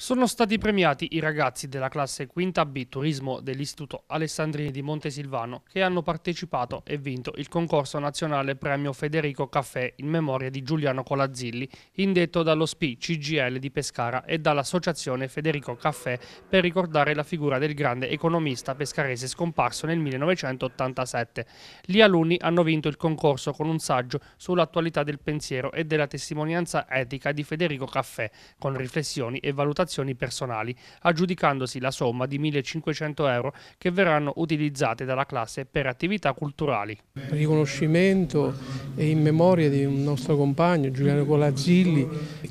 Sono stati premiati i ragazzi della classe quinta B Turismo dell'Istituto Alessandrini di Montesilvano che hanno partecipato e vinto il concorso nazionale premio Federico Caffè in memoria di Giuliano Colazzilli, indetto dallo SPI CGL di Pescara e dall'associazione Federico Caffè per ricordare la figura del grande economista pescarese scomparso nel 1987. Gli alunni hanno vinto il concorso con un saggio sull'attualità del pensiero e della testimonianza etica di Federico Caffè, con riflessioni e valutazioni soddisfazioni personali, aggiudicandosi la somma di 1.500 euro che verranno utilizzate dalla classe per attività culturali. Riconoscimento e in memoria di un nostro compagno, Giuliano Colazzilli,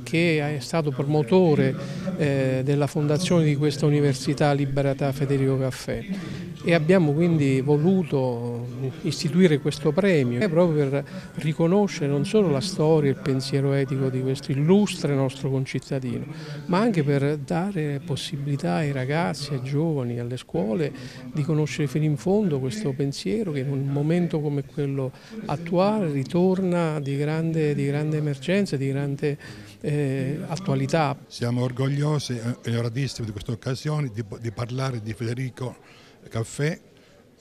che è stato promotore eh, della fondazione di questa Università Libertà Federico Caffè. E abbiamo quindi voluto istituire questo premio proprio per riconoscere non solo la storia e il pensiero etico di questo illustre nostro concittadino, ma anche per dare possibilità ai ragazzi, ai giovani, alle scuole di conoscere fino in fondo questo pensiero che in un momento come quello attuale ritorna di grande, di grande emergenza, di grande eh, attualità. Siamo orgogliosi e onoratissimi di questa occasione di, di parlare di Federico caffè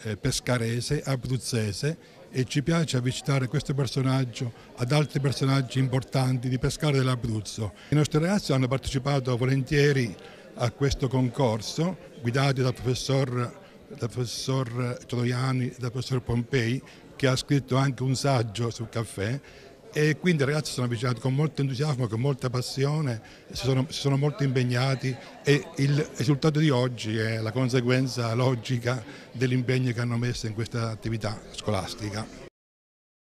eh, pescarese, abruzzese e ci piace avvicinare questo personaggio ad altri personaggi importanti di pescare dell'Abruzzo. I nostri ragazzi hanno partecipato volentieri a questo concorso guidati dal professor, dal professor Troiani e dal professor Pompei che ha scritto anche un saggio sul caffè e quindi i ragazzi sono avvicinati con molto entusiasmo, con molta passione, si sono, si sono molto impegnati e il risultato di oggi è la conseguenza logica dell'impegno che hanno messo in questa attività scolastica.